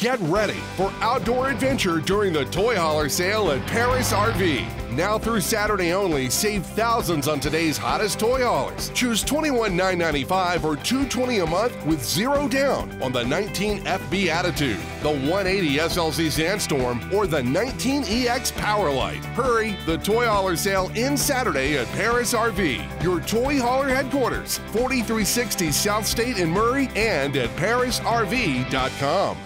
Get ready for outdoor adventure during the Toy Hauler sale at Parris RV. Now through Saturday only, save thousands on today's hottest toy haulers. Choose $21,995 or $220 a month with zero down on the 19 FB Attitude, the 180 SLC Sandstorm, or the 19EX Powerlite. Hurry, the Toy Hauler sale ends Saturday at Parris RV, your toy hauler headquarters, 4360 South State in Murray and at parrisrv.com.